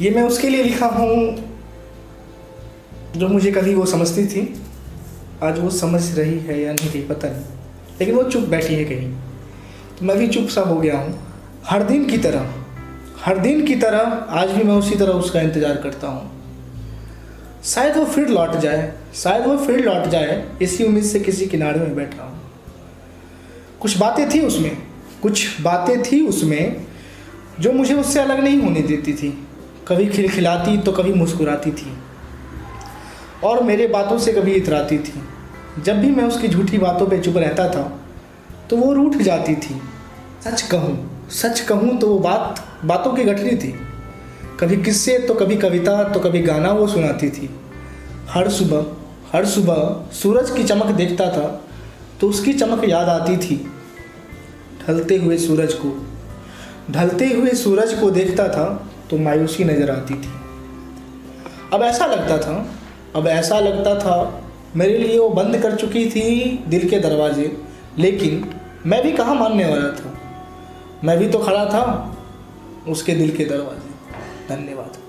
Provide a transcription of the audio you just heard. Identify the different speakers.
Speaker 1: ये मैं उसके लिए लिखा हूँ जो मुझे कभी वो समझती थी। आज वो समझ रही है या नहीं रही पता नहीं। लेकिन वो चुप बैठी है कहीं। तो मैं भी चुप सा हो गया हूँ। हर दिन की तरह, हर दिन की तरह आज भी मैं उसी तरह उसका इंतज़ार करता हूँ। शायद वो फिर लौट जाए, शायद वो फिर लौट जाए, इसी उम्मीद से किसी किनारे में बैठा हूँ। कुछ बातें थी उसमें, कुछ बातें थी उसमें जो मुझे उससे अलग नहीं होने देती थी। कभी खिलखिलाती तो कभी मुस्कुराती थी। और मेरे बातों से कभी इतराती थी। जब भी मैं उसकी झूठी बातों पे चुप रहता था तो वो रूठ जाती थी। सच कहूँ सच कहूँ तो वो बात, बातों की गठरी थी। कभी किस्से तो कभी कविता तो कभी गाना वो सुनाती थी। हर सुबह हर सुबह सूरज की चमक देखता था तो उसकी चमक याद आती थी। ढलते हुए सूरज को, ढलते हुए सूरज को देखता था तो मायूसी नज़र आती थी। अब ऐसा लगता था, अब ऐसा लगता था, मेरे लिए वो बंद कर चुकी थी दिल के दरवाजे, लेकिन मैं भी कहाँ मानने वाला था? मैं भी तो खड़ा था उसके दिल के दरवाजे। धन्यवाद।